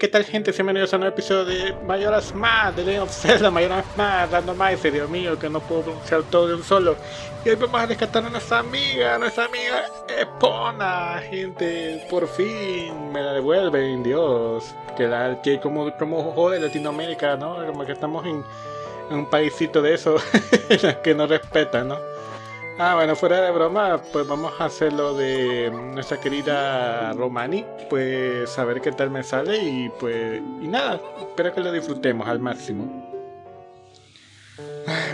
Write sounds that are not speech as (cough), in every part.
¿qué tal gente? Bienvenidos a un nuevo episodio de Mayoras Más, de Legend of Zelda, Mayoras Más, dando más, Dios mío, que no puedo pronunciar todo de un solo. Y hoy vamos a rescatar a nuestra amiga, nuestra amiga Epona, gente, por fin me la devuelven, Dios. Que, la, que como, como jode Latinoamérica, ¿no? Como que estamos en, un paísito de eso (laughs) que no respetan, ¿no? Ah, bueno, fuera de broma, pues vamos a hacer lo de nuestra querida Romani, pues a ver qué tal me sale y pues, y nada, espero que lo disfrutemos al máximo.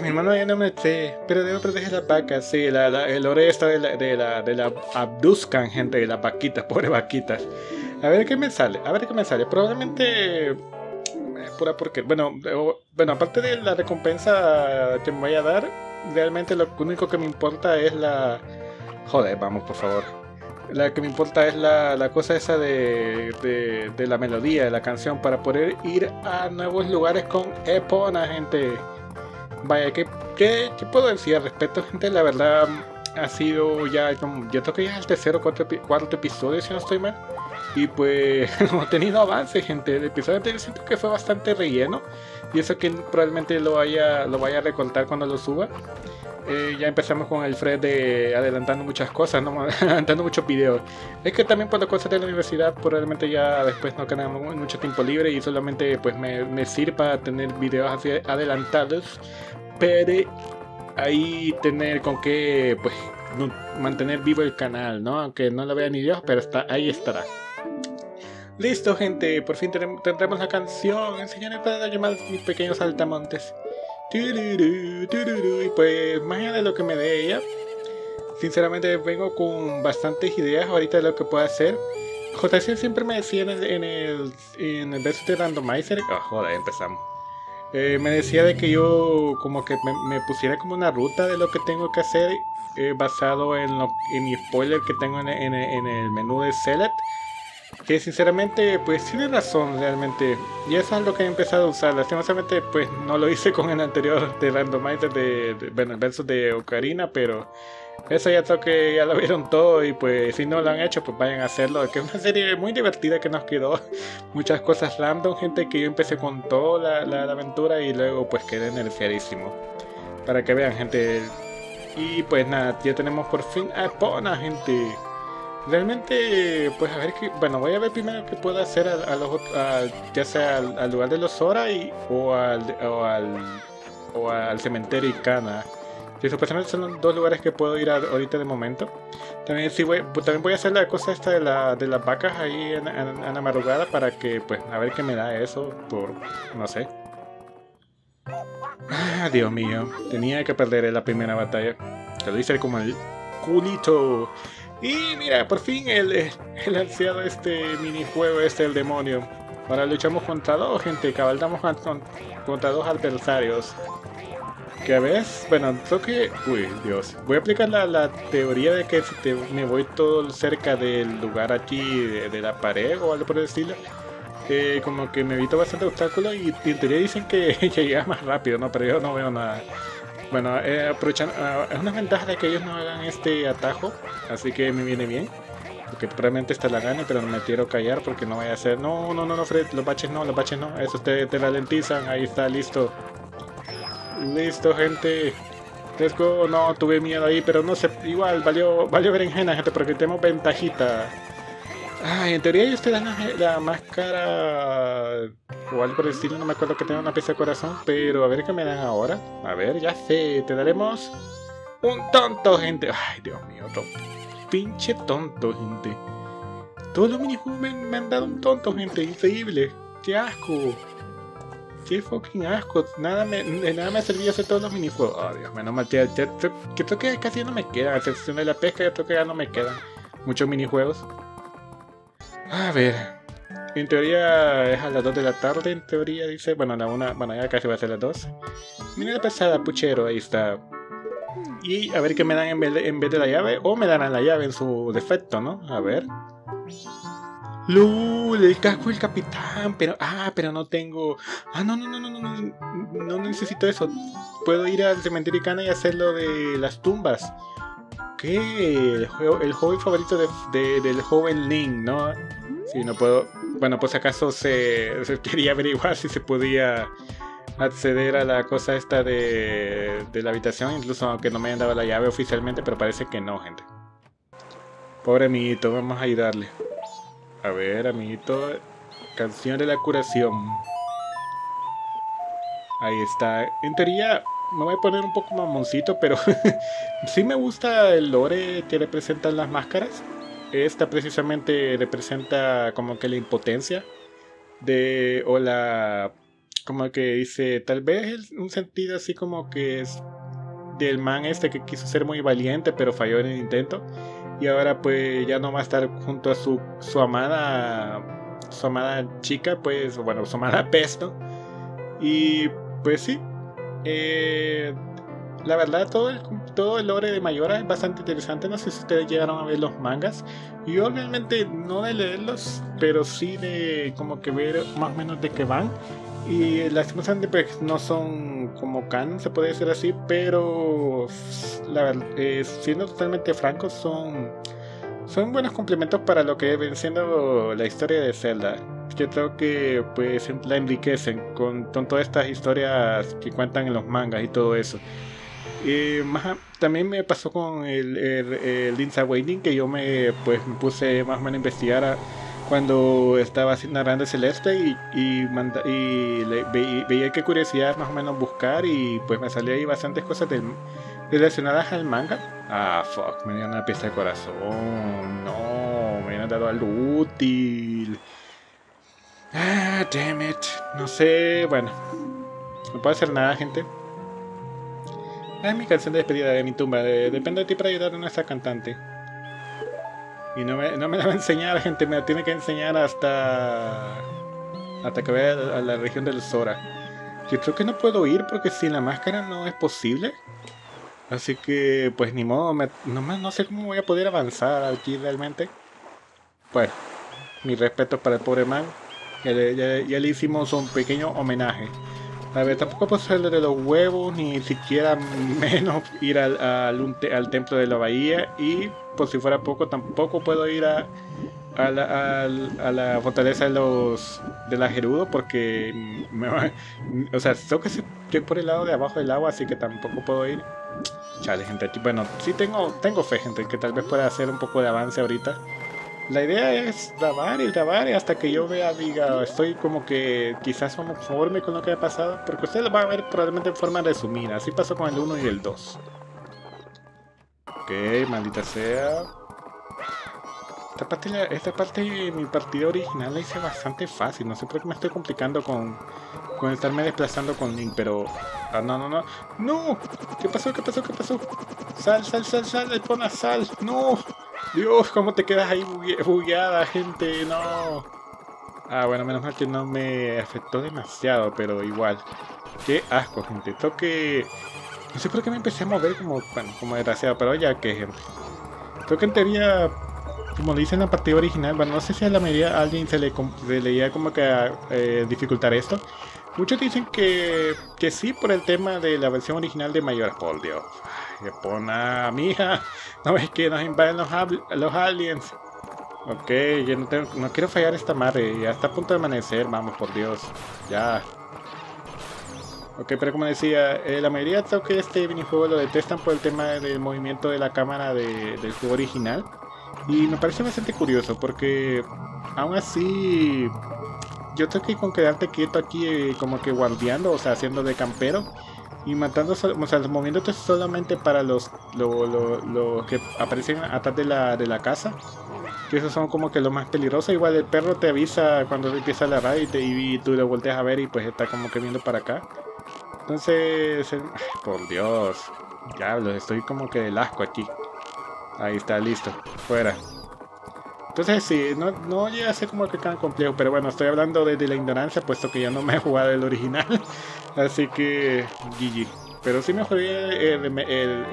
mi hermano ya no me sé, pero debo proteger las vacas, sí, la, el ore está de la, de la, de la abduzcan, gente, de las vaquitas, (laughs) pobre vaquitas. A ver qué me sale, a ver qué me sale, probablemente eh, pura porque, bueno, bueno, aparte de la recompensa que me voy a dar, realmente lo único que me importa es la... Joder, vamos, por favor. La que me importa es la, la cosa esa de, de, la melodía de la canción para poder ir a nuevos lugares con Epona, gente. Vaya, ¿qué, qué, qué puedo decir al respecto, gente? La verdad ha sido ya, yo creo que ya es el tercero o cuarto, cuarto episodio, si no estoy mal. Y pues (laughs) hemos tenido avances, gente. El episodio anterior siento que fue bastante relleno. Y eso que probablemente lo vaya, lo vaya a recortar cuando lo suba. Eh, ya empezamos con el Fred de adelantando muchas cosas, ¿no? (laughs) adelantando muchos videos. Es que también por las cosas de la universidad probablemente ya después no quedamos mucho tiempo libre y solamente pues me, me sirve para tener videos así adelantados. Pero ahí tener con qué pues mantener vivo el canal, ¿no? Aunque no lo vea ni Dios, pero está, ahí estará. Listo, gente, por fin tendremos la canción. Enseñaré para llamar mis pequeños altamontes. Y pues, más allá de lo que me dé ella, sinceramente vengo con bastantes ideas ahorita de lo que puedo hacer. JC siempre me decía en el, en el, en el verso de Randomizer. Oh, joder, empezamos. Eh, me decía de que yo como que me, pusiera como una ruta de lo que tengo que hacer eh, basado en, lo, en mi spoiler que tengo en, en, en el menú de Select que sinceramente pues tiene razón realmente. Y eso es lo que he empezado a usar. Lastimosamente pues no lo hice con el anterior de randomizer de, de bueno el verso de Ocarina pero eso ya creo que ya lo vieron todo y pues si no lo han hecho pues vayan a hacerlo que es una serie muy divertida que nos quedó. (laughs) Muchas cosas random gente que yo empecé con toda la, la, aventura y luego pues quedé nerfeadísimo. Para que vean gente. Y pues nada ya tenemos por fin a Pona gente Realmente, pues a ver que, bueno, voy a ver primero qué puedo hacer a, los, ya sea al, lugar de los Zora y, o, al, o, al, o al cementerio Icana. Que supuestamente son dos lugares que puedo ir ahorita de momento. También sí voy, pues, también voy a hacer la cosa esta de, la, de las vacas ahí en, en, la madrugada para que, pues, a ver qué me da eso por, no sé. Ah, Dios mío, tenía que perder la primera batalla. Te lo hice como el culito. Y mira, por fin el, el ansiado este minijuego, este el demonio. Ahora luchamos contra dos, gente, cabaldamos contra dos adversarios. Que a veces, bueno, creo que... Uy, Dios. Voy a aplicar la, la teoría de que si me voy todo cerca del lugar aquí, de, la pared o algo por el estilo, eh, como que me evito bastante obstáculos y en teoría dicen que (laughs) llega más rápido, ¿no? Pero yo no veo nada. Bueno, eh, aprovechan, uh, es una ventaja de que ellos no hagan este atajo, así que me viene bien. Porque probablemente esta la gane, pero me quiero callar porque no vaya a ser. No, no, no, no, Fred, los baches no, los baches no. Eso te, te ralentizan, ahí está, listo. Listo, gente. Let's go. No, tuve miedo ahí, pero no sé, igual, valió, valió berenjena, gente, porque tenemos ventajita. Ay, en teoría ellos te dan la, máscara o algo por estilo, no me acuerdo que tenga una pieza de corazón, pero a ver qué me dan ahora. A ver, ya sé, te daremos un tonto, gente. Ay, Dios mío, otro pinche tonto, gente. Todos los minijuegos me, han dado un tonto, gente, increíble. Qué asco. Qué fucking asco. Nada me, de nada me servido hacer todos los minijuegos. Oh, Dios, menos mal, ya, ya, que casi no me quedan, a excepción de la pesca, yo creo que ya no me quedan muchos minijuegos. A ver. En teoría es a las 2 de la tarde, en teoría dice. Bueno, a la una, bueno, ya casi va a ser las 2. Mira pesada, puchero, ahí está. Y a ver qué me dan en vez, de, en vez de la llave. O me darán la llave en su defecto, ¿no? A ver. ¡Lul! El casco del capitán. Pero. Ah, pero no tengo. Ah, no, no, no, no, no. No necesito eso. Puedo ir al cementerio Cana y hacer lo de las tumbas. ¿Qué? El, juego, el hobby favorito de, del joven Link, ¿no? Sí, no puedo. bueno, pues acaso se, (laughs) quería averiguar si se podía acceder a la cosa esta de, de la habitación, incluso aunque no me hayan dado la llave oficialmente, pero parece que no, gente. Pobre amiguito, vamos a ayudarle. A ver, amiguito, canción de la curación. Ahí está. En teoría, me voy a poner un poco mamoncito, pero (laughs) sí me gusta el lore que representan las máscaras. Esta precisamente representa como que la impotencia de o la como que dice tal vez un sentido así como que es del man este que quiso ser muy valiente pero falló en el intento y ahora pues ya no va a estar junto a su, su amada su amada chica pues bueno su amada (laughs) pesto y pues sí eh, la verdad, todo el, todo el lore de Mayora es bastante interesante. No sé si ustedes llegaron a ver los mangas. Yo realmente no de leerlos, pero sí de como que ver más o menos de qué van. Y lastimosamente pues no son como canon, se puede decir así, pero eh, siendo totalmente francos, son, son buenos complementos para lo que ven siendo la historia de Zelda. Yo creo que pues la enriquecen con, con todas estas historias que cuentan en los mangas y todo eso. Y más, también me pasó con el, el, el Link's Awakening que yo me, pues, me puse más o menos a investigar cuando estaba narrando Celeste y, y, y veía qué curiosidad más o menos buscar y pues me salía ahí bastantes cosas relacionadas al manga. Ah, fuck, me dieron una pieza de corazón. No, me habían dado algo útil. Ah, damn it. No sé, bueno. No puedo hacer nada, gente. Es mi canción de despedida de mi tumba. depende de ti para ayudar a nuestra cantante. Y no me, no me la va a enseñar, gente. Me la tiene que enseñar hasta. Hasta que vaya a la región del Zora. Yo creo que no puedo ir porque sin la máscara no es posible. Así que, pues ni modo. Me, no, no sé cómo voy a poder avanzar aquí realmente. Bueno, mi respeto para el pobre man. Ya le hicimos un pequeño homenaje. A ver, tampoco puedo hacerle de los huevos, ni siquiera menos ir al, al, templo de la bahía. Y por si fuera poco, tampoco puedo ir a, la, a fortaleza de los de la Gerudo porque me o sea, tengo que estoy por el lado de abajo del agua, así que tampoco puedo ir. Chale, gente, bueno, sí tengo, tengo fe, gente, que tal vez pueda hacer un poco de avance ahorita. La idea es grabar y grabar hasta que yo vea, diga, estoy como que quizás conforme con lo que ha pasado, porque ustedes lo van a ver probablemente en forma resumida. Así pasó con el 1 y el 2. Ok, maldita sea. Esta parte, esta parte mi partida original la hice bastante fácil. No sé por qué me estoy complicando con, con estarme desplazando con Link, pero... Ah, no, no, no. ¡No! ¿Qué pasó? ¿Qué pasó? ¿Qué pasó? ¡Sal, sal, sal, sal! ¡Pon sal! ¡No! Dios, ¿cómo te quedas ahí bugueada, gente? No. Ah, bueno, menos mal que no me afectó demasiado, pero igual. Qué asco, gente. Esto que... No sé por qué me empecé a mover como, bueno, como desgraciado, pero ya que, gente. Creo que en teoría, como dice en la partida original, bueno, no sé si a la mayoría a alguien se le, leía como que eh, dificultar esto. Muchos dicen que, que sí por el tema de la versión original de Mayor Por Dios que pone mija, (laughs) no ves que nos invaden los, los aliens. Ok, yo no, tengo, no quiero fallar esta madre, ya está a punto de amanecer, vamos por Dios, ya. Ok, pero como decía, eh, la mayoría creo que este minijuego lo detestan por el tema del movimiento de la cámara del juego original. Y me parece bastante curioso porque aún así yo tengo que con quedarte quieto aquí eh, como que guardiando, o sea, haciendo de campero y matando, o sea, moviéndote solamente para los, los que aparecen atrás de la, de la casa. Que esos son como que lo más peligroso. Igual el perro te avisa cuando empieza la radio y, tú lo volteas a ver y pues está como que viendo para acá. Entonces, por Dios, diablos, estoy como que del asco aquí. Ahí está, listo, fuera. Entonces sí, no, no llega a ser como que tan complejo, pero bueno, estoy hablando desde la ignorancia, puesto que yo no me he jugado el original. (laughs) Así que GG. Pero sí me jugué el,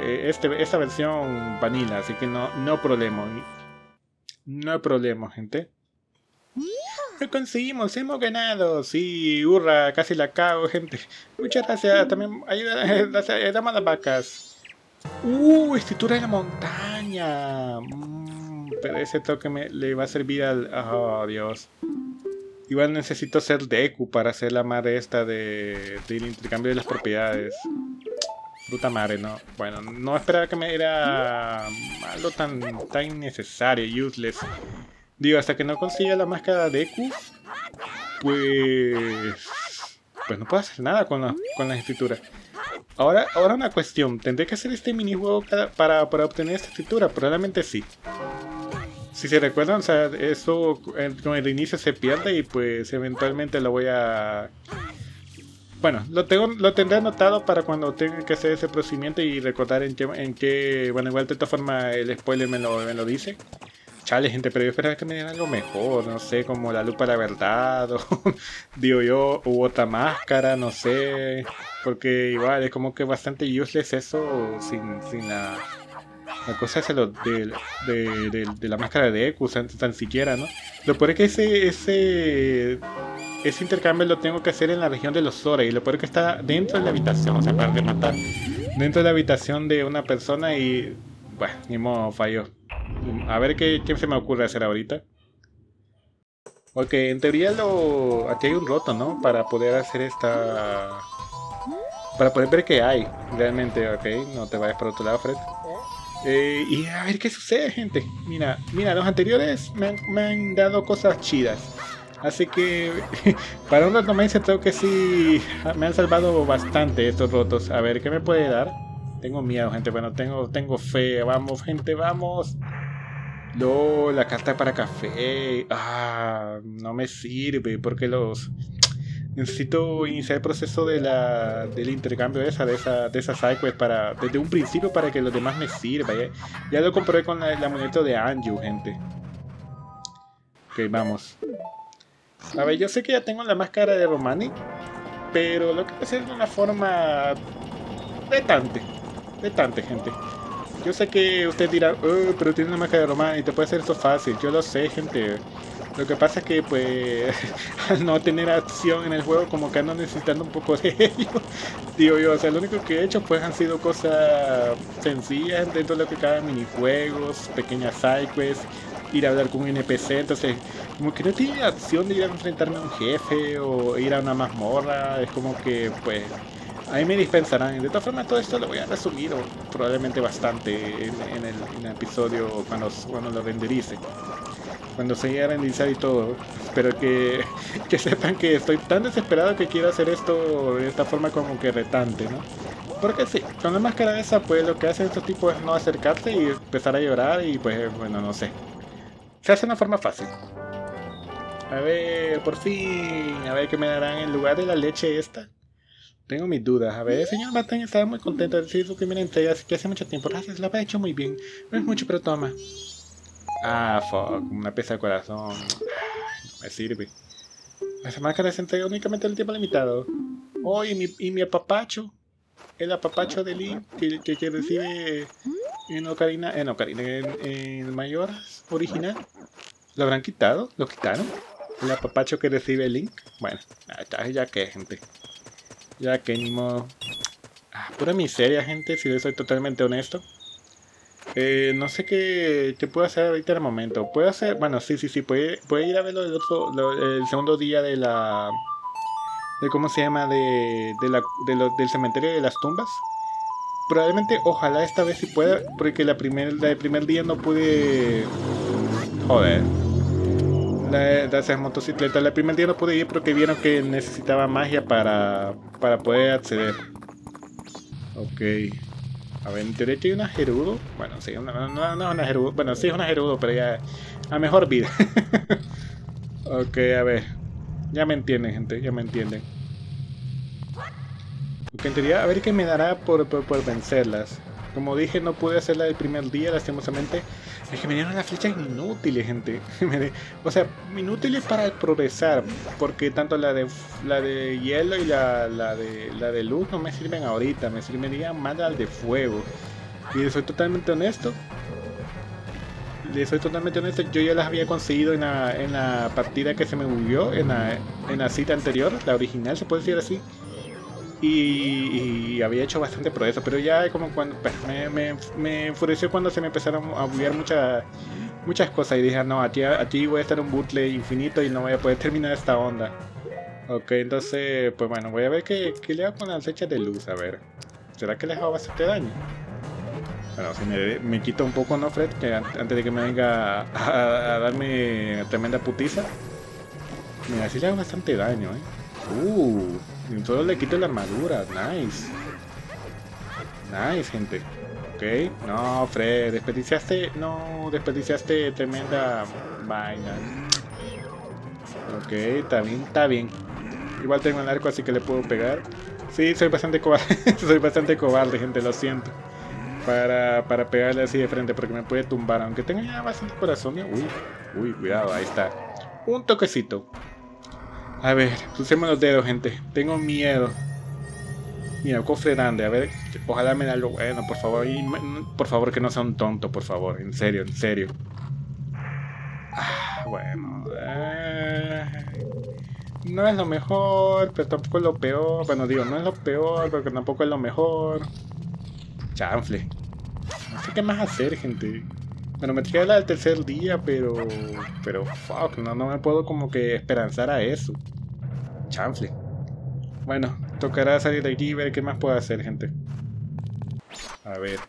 este, esta versión vanilla, así que no, no problema. No hay problema, gente. Lo conseguimos, hemos ganado. Sí, hurra, casi la cago, gente. Muchas gracias. También ayuda, (laughs) gracias, dame las vacas. Uh, escritura de la montaña. Mm pero ese toque me, le va a servir al... Oh, Dios. Igual necesito ser Deku para hacer la madre esta de, del intercambio de las propiedades. Puta madre, no. Bueno, no esperaba que me era algo tan, tan innecesario, useless. Digo, hasta que no consiga la máscara Deku, pues... Pues no puedo hacer nada con, la, con las escrituras. Ahora, ahora una cuestión, ¿tendré que hacer este minijuego para, para obtener esta escritura? Probablemente sí. Si se recuerdan, o sea, eso con el inicio se pierde y pues eventualmente lo voy a... Bueno, lo tengo lo tendré anotado para cuando tenga que hacer ese procedimiento y recordar en qué... En qué bueno, igual de esta forma el spoiler me lo, me lo dice. Chale, gente, pero yo esperaba que me dieran algo mejor, no sé, como la lupa de la verdad, (laughs) o digo yo, u otra máscara, no sé. Porque igual es como que bastante useless eso sin, sin la la cosa es de, de, la máscara de Deku, tan, siquiera, ¿no? Lo peor es que ese, ese, ese intercambio lo tengo que hacer en la región de los Zora y lo peor es que está dentro de la habitación, o sea, para rematar. Dentro de la habitación de una persona y... Bueno, ni modo, falló. A ver qué, se me ocurre hacer ahorita. Ok, en teoría lo... Aquí hay un roto, ¿no? Para poder hacer esta... Para poder ver qué hay realmente, ok. No te vayas por otro lado, Fred. Eh, y a ver qué sucede, gente. Mira, mira, los anteriores me han, dado cosas chidas. Así que (laughs) para un rato me tengo que sí me han salvado bastante estos rotos. A ver, ¿qué me puede dar? Tengo miedo, gente. Bueno, tengo, tengo fe. Vamos, gente, vamos. No, la carta para café. Ah, no me sirve porque los necesito iniciar el proceso de la, del intercambio de esa, de esa, de esa para, desde un principio para que los demás me sirva. Ya, lo compré con la, moneta de Anju, gente. Ok, vamos. A ver, yo sé que ya tengo la máscara de Romani, pero lo que hacer de una forma retante. Retante, gente. Yo sé que usted dirá, oh, pero tiene una máscara de Romani te puede hacer esto fácil. Yo lo sé, gente. Lo que pasa es que, pues, (laughs) al no tener acción en el juego, como que ando necesitando un poco de ello. (laughs) Digo yo, o sea, lo único que he hecho, pues, han sido cosas sencillas dentro de lo que cabe minijuegos, pequeñas sidequests, ir a hablar con un NPC. Entonces, como que no tiene acción de ir a enfrentarme a un jefe o ir a una mazmorra. Es como que, pues, ahí me dispensarán. De todas formas, todo esto lo voy a resumir probablemente bastante en, el, episodio cuando, cuando lo renderice cuando se llegue a renderizar y todo. Pero que, (laughs) que sepan que estoy tan desesperado que quiero hacer esto de esta forma como que retante, ¿no? Porque sí, con la máscara esa, pues lo que hacen estos tipos es no acercarse y empezar a llorar y pues, bueno, no sé. Se hace de una forma fácil. A ver, por fin, a ver qué me darán en lugar de la leche esta. Tengo mis dudas. A ver, señor Batán estaba muy contento de decir su primera entrega, que hace mucho tiempo. Gracias, lo ha hecho muy bien. No es mucho, pero toma. Ah, fuck, una pieza de corazón. me sirve. Esa máscara se entrega únicamente en tiempo limitado. Oh, y mi, y mi apapacho. El apapacho de Link que, que, recibe en Ocarina, en Ocarina, en, en Mayor original. ¿Lo habrán quitado? ¿Lo quitaron? El apapacho que recibe Link. Bueno, ya que gente. Ya que ni modo. Ah, pura miseria, gente, si soy totalmente honesto. Eh, no sé qué, qué puedo hacer ahorita en el momento. Puedo hacer, bueno, sí, sí, sí, puede, puede ir a verlo el, otro, el segundo día de la, de cómo se llama, de, de la, de lo, del cementerio de las tumbas. Probablemente, ojalá esta vez sí pueda, porque la primer, la primer día no pude, joder, la, la motocicleta, el primer día no pude ir porque vieron que necesitaba magia para, para poder acceder. Ok. A ver, en teoría hay una Gerudo. Bueno, sí, una, no, no, una Gerudo. Bueno, sí es una Gerudo, pero ya a mejor vida. (laughs) ok, a ver. Ya me entienden, gente, ya me entienden. En a ver qué me dará por, por, por vencerlas. Como dije, no pude hacerla el primer día, lastimosamente. Es que me dieron las flechas inútiles, gente. (laughs) o sea, inútiles para progresar. Porque tanto la de la de hielo y la, la, de, la de luz no me sirven ahorita. Me servirían más al de fuego. Y soy totalmente honesto. Le soy totalmente honesto, yo ya las había conseguido en la, en la partida que se me bugueó, en la, en la cita anterior, la original, se puede decir así y, había hecho bastante progreso, pero ya como cuando me, me, me, enfureció cuando se me empezaron a buguear muchas muchas cosas y dije, no, aquí, aquí voy a estar un bucle infinito y no voy a poder terminar esta onda. Ok, entonces, pues bueno, voy a ver qué, le hago con las flechas de luz, a ver. ¿Será que les hago bastante daño? Bueno, si me, me quito un poco, ¿no, Fred? Que antes de que me venga a, darme tremenda putiza. Mira, sí le hago bastante daño, ¿eh? Uh, solo le quito la armadura, nice. Nice, gente. Ok, no, Fred, desperdiciaste, no, desperdiciaste tremenda vaina. Ok, bien, está bien. Igual tengo el arco, así que le puedo pegar. Sí, soy bastante cobarde, (laughs) soy bastante cobarde, gente, lo siento. Para, para pegarle así de frente, porque me puede tumbar. Aunque tenga ya bastante corazón. Uy, uy, cuidado, ahí está. Un toquecito. A ver, crucemos los dedos, gente. Tengo miedo. Mira, cofre grande, a ver, ojalá me da algo bueno, por favor. Por favor, que no sea un tonto, por favor. En serio, en serio. Ah, bueno. No es lo mejor, pero tampoco es lo peor. Bueno, digo, no es lo peor, pero tampoco es lo mejor. Chanfle. No sé qué más hacer, gente. Bueno, me traía la del tercer día, pero... Pero, fuck, no, no me puedo como que esperanzar a eso. Chanfle. Bueno, tocará salir de aquí y ver qué más puedo hacer, gente. A ver.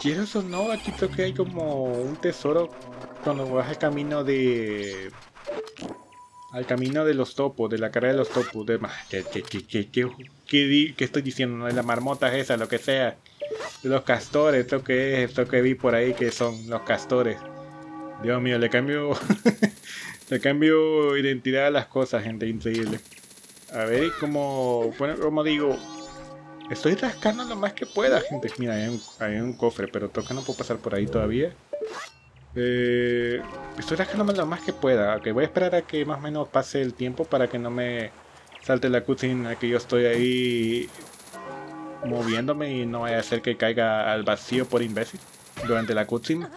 Quiero o no, aquí creo que hay como un tesoro cuando vas al camino de... Al camino de los topos, de la carrera de los topos. De... ¿Qué, qué, qué, qué, qué, estoy diciendo? De las marmotas esas, lo que sea. De los castores, esto que es, esto que vi por ahí que son los castores. Dios mío, le cambio... (laughs) le cambio identidad a las cosas, gente, increíble. A ver, como, bueno, como digo, estoy rascando lo más que pueda, gente. Mira, hay un, cofre, pero toca no puedo pasar por ahí todavía. Eh, estoy rascando lo más que pueda. Ok, voy a esperar a que más o menos pase el tiempo para que no me salte la cutscene que yo estoy ahí moviéndome y no vaya a hacer que caiga al vacío por imbécil durante la cutscene.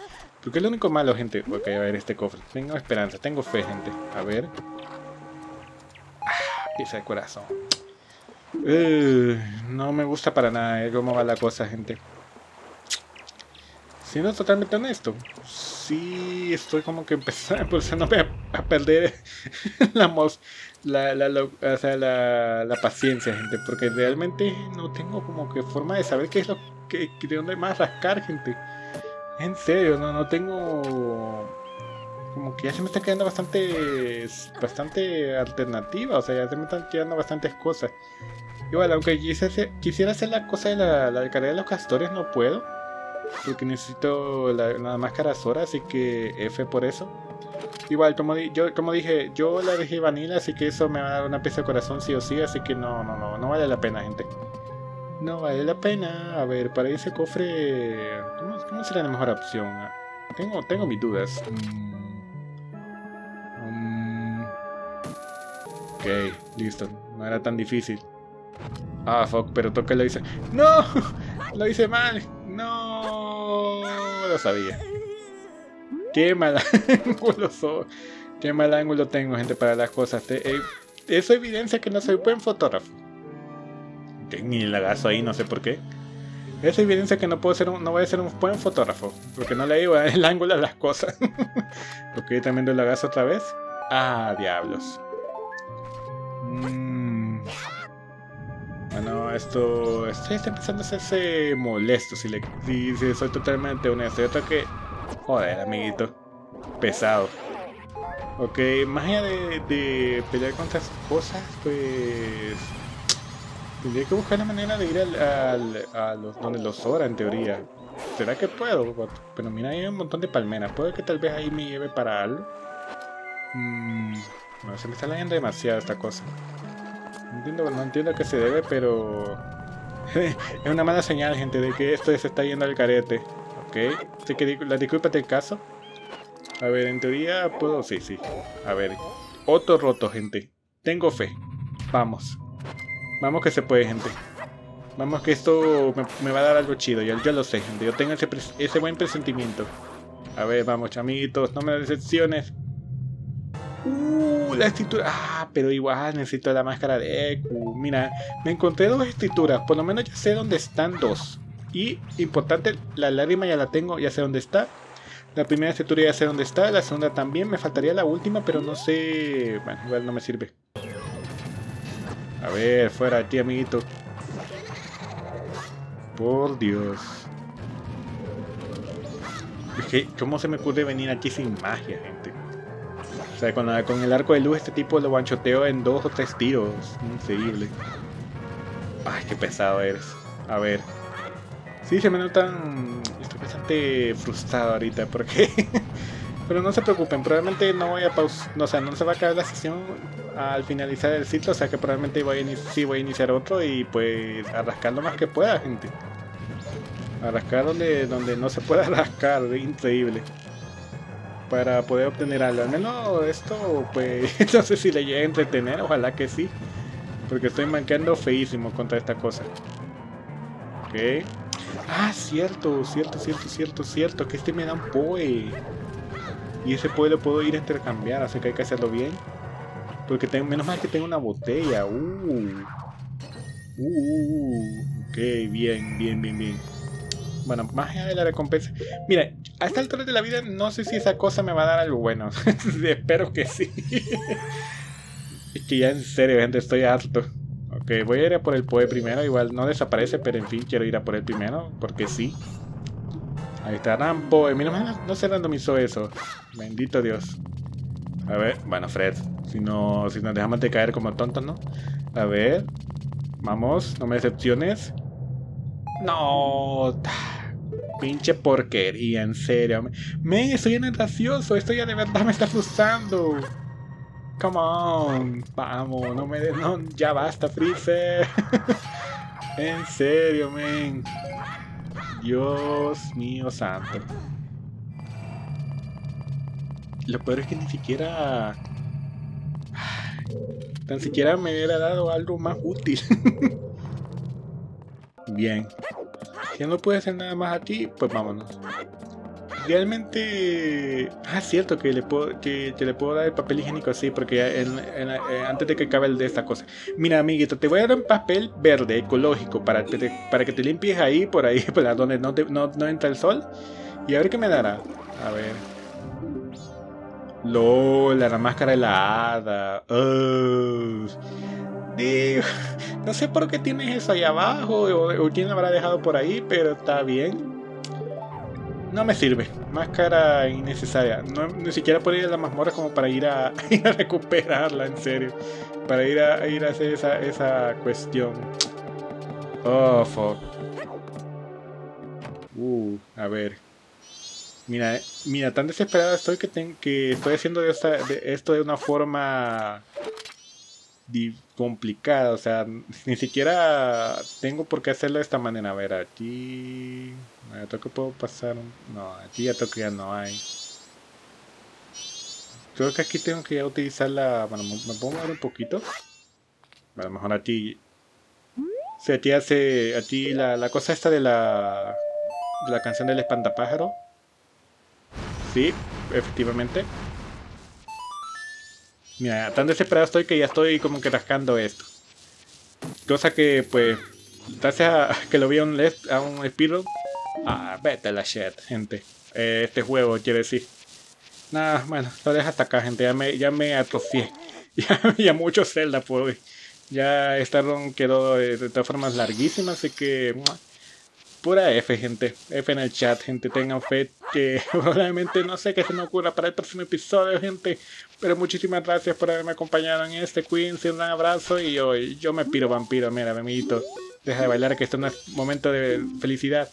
Porque es lo único malo, gente. Ok, a ver este cofre. Tengo esperanza, tengo fe, gente. A ver pieza de corazón. no me gusta para nada eh, cómo va la cosa, gente. Siendo totalmente honesto, sí estoy como que empezando, (laughs) a, perder (laughs) la, la, la, o sea, la, paciencia, gente, porque realmente no tengo como que forma de saber qué es lo que, de dónde más rascar, gente. En serio, no, no tengo como que ya se me está quedando bastante bastante alternativa, o sea, ya se me están quedando bastantes cosas. Igual, aunque quisiera hacer la cosa de la, la carrera de los castores, no puedo. Porque necesito la, la máscara Zora, así que F por eso. Igual, como, yo, como dije, yo la dejé vanilla, así que eso me va a dar una pieza de corazón sí o sí, así que no, no, no, no vale la pena, gente. No vale la pena. A ver, para ese cofre, ¿cómo, será la mejor opción? Tengo, tengo mis dudas. Mm. Ok, listo. No era tan difícil. Ah, fuck, pero toca lo hice. ¡No! (laughs) Lo hice mal. No lo sabía. Qué mal (laughs) ángulo Qué mal ángulo tengo, gente, para las cosas. Eh, eso evidencia que no soy buen fotógrafo. Ni lagazo ahí, no sé por qué. Eso evidencia que no puedo ser no voy a ser un buen fotógrafo. Porque no le digo el ángulo a las cosas. (laughs) ok, también doy lagazo otra vez. Ah, diablos. Mm. Bueno, esto. Estoy empezando a hacerse molesto si, le, si, soy totalmente honesto. Yo tengo que. Joder, amiguito. Pesado. Ok, más allá de, pelear contra esas cosas, pues. Tendría que buscar la manera de ir al, a los, donde los sobra en teoría. ¿Será que puedo? Pero mira, hay un montón de palmeras. Puede que tal vez ahí me lleve para algo. Mmm. Bueno, se me está leyendo demasiado esta cosa. No entiendo, no entiendo a qué se debe, pero... (laughs) es una mala señal, gente, de que esto se está yendo al carete. ¿Ok? Así que la disculpa del caso. A ver, en teoría puedo... Sí, sí. A ver. Otro roto, gente. Tengo fe. Vamos. Vamos que se puede, gente. Vamos que esto me, va a dar algo chido. Yo, yo lo sé, gente. Yo tengo ese, ese buen presentimiento. A ver, vamos, amiguitos. No me decepciones. Uh, la escritura. Ah, pero igual necesito la máscara de Eku. Mira, me encontré dos escrituras. Por lo menos ya sé dónde están dos. Y importante, la lágrima ya la tengo, ya sé dónde está. La primera estructura ya sé dónde está, la segunda también, me faltaría la última, pero no sé... Bueno, igual no me sirve. A ver, fuera de ti, amiguito. Por Dios. Es que, ¿cómo se me ocurre venir aquí sin magia, gente? O sea, con, con el arco de luz este tipo lo guanchoteo en dos o tres tiros. Increíble. Ay, qué pesado eres. A ver. Sí, se me notan... Estoy bastante frustrado ahorita porque... (laughs) Pero no se preocupen, probablemente no voy a pausar... O sea, no se va a acabar la sesión al finalizar el ciclo, o sea que probablemente voy a sí voy a iniciar otro y pues a lo más que pueda, gente. A donde, donde no se pueda (laughs) rascar, increíble. Para poder obtener algo. Al menos esto, pues, (laughs) no sé si le llega a entretener, ojalá que sí. Porque estoy manqueando feísimo contra esta cosa. Ok. Ah, cierto, cierto, cierto, cierto, cierto. Que este me da un poe. Y ese poe lo puedo ir a intercambiar, así que hay que hacerlo bien. Porque tengo, menos mal que tengo una botella. Uh. Uh, ok, bien, bien, bien, bien. Bueno, más allá de la recompensa. Mira, a esta altura de la vida no sé si esa cosa me va a dar algo bueno. (laughs) Espero que sí. (laughs) es que ya en serio, gente, estoy harto. Ok, voy a ir a por el Poe primero. Igual no desaparece, pero en fin, quiero ir a por él primero. Porque sí. Ahí está Rampo. Mira, no se randomizó eso. Bendito Dios. A ver, bueno, Fred. Si, no, si nos dejamos de caer como tontos, ¿no? A ver. Vamos, no me decepciones. No. Pinche porquería, en serio. Me, estoy en gracioso. Esto ya de verdad me está frustrando. Come on. Vamos, no me. No, ya basta, Freezer. (laughs) en serio, men. Dios mío santo. Lo peor es que ni siquiera Tan siquiera me hubiera dado algo más útil. (laughs) Bien. Si no puede hacer nada más aquí, pues vámonos. Realmente... Ah, cierto que le puedo, que, le puedo dar el papel higiénico así, porque eh, antes de que acabe el de esta cosa. Mira, amiguito, te voy a dar un papel verde, ecológico, para, para que te limpies ahí, por ahí, (laughs) por donde no, no, no entra el sol. Y a ver qué me dará. A ver. Lola, la máscara helada. Uh, digo, (laughs) no sé por qué tienes eso ahí abajo o, quién lo habrá dejado por ahí, pero está bien. No me sirve. Máscara innecesaria. No, ni siquiera puedo ir a la mazmorra como para (laughs) ir a, recuperarla, en serio. Para ir a, ir a hacer esa, esa cuestión. Oh, fuck. Uh, a ver. Mira, mira, tan desesperado estoy que, que estoy haciendo de, esto de una forma complicada. O sea, ni siquiera tengo por qué hacerlo de esta manera. A ver, aquí... ¿Esto que puedo pasar? No, aquí ya que ya no hay. Creo que aquí tengo que utilizar la... Bueno, me puedo mover un poquito. A lo mejor aquí... O sea, aquí hace... Aquí la, la cosa esta de la... De la canción del espantapájaro Sí, efectivamente. Mira, tan desesperado estoy que ya estoy como que rascando esto. Cosa que, pues, gracias a (laughs) que lo vi a un, Speedrun. Ah, vete la shit, gente. Eh, este juego, quiere decir. Nada, bueno, lo deja hasta acá, gente. Ya me, ya me atrofié. (laughs) Ya, ya mucho Zelda hoy. Ya esta run quedó de, de todas formas larguísima, así que pura F, gente. F en el chat, gente. Tengan fe que (laughs) probablemente no sé qué se me ocurra para el próximo episodio, gente. Pero muchísimas gracias por haberme acompañado en este Queen. Un abrazo y hoy yo me piro vampiro. Mira, amiguito. Deja de bailar que esto no es momento de felicidad.